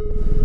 you